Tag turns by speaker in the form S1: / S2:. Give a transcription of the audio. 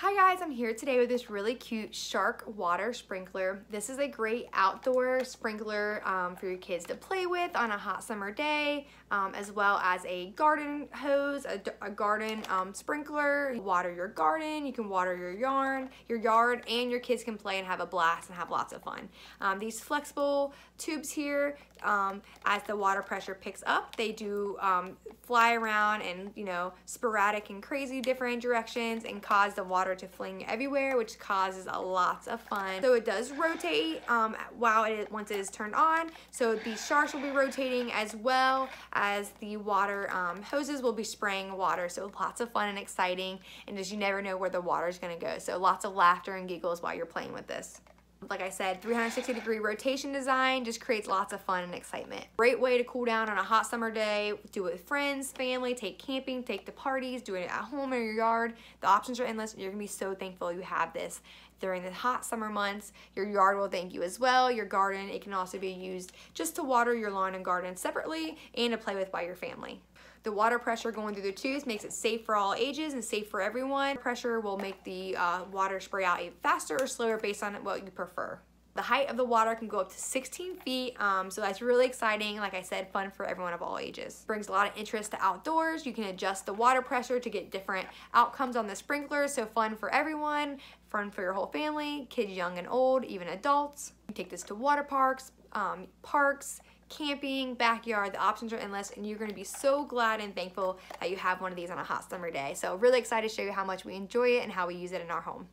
S1: Hi guys, I'm here today with this really cute shark water sprinkler. This is a great outdoor sprinkler um, for your kids to play with on a hot summer day, um, as well as a garden hose, a, a garden um, sprinkler. You water your garden, you can water your yarn, your yard, and your kids can play and have a blast and have lots of fun. Um, these flexible tubes here, um, as the water pressure picks up, they do um, fly around and, you know, sporadic and crazy different directions and cause the water to fling everywhere, which causes a lots of fun. So it does rotate um, while it is, once it is turned on. So the sharks will be rotating as well as the water um, hoses will be spraying water. So lots of fun and exciting and just you never know where the water is gonna go. So lots of laughter and giggles while you're playing with this like I said, 360 degree rotation design just creates lots of fun and excitement. Great way to cool down on a hot summer day, do it with friends, family, take camping, take to parties, do it at home in your yard. The options are endless and you're gonna be so thankful you have this during the hot summer months. Your yard will thank you as well. Your garden, it can also be used just to water your lawn and garden separately and to play with by your family. The water pressure going through the tubes makes it safe for all ages and safe for everyone. Pressure will make the uh, water spray out faster or slower based on what you prefer. The height of the water can go up to 16 feet, um, so that's really exciting. Like I said, fun for everyone of all ages. Brings a lot of interest to outdoors. You can adjust the water pressure to get different outcomes on the sprinklers, so fun for everyone, fun for your whole family, kids young and old, even adults. You take this to water parks, um, parks, camping, backyard, the options are endless and you're gonna be so glad and thankful that you have one of these on a hot summer day. So really excited to show you how much we enjoy it and how we use it in our home.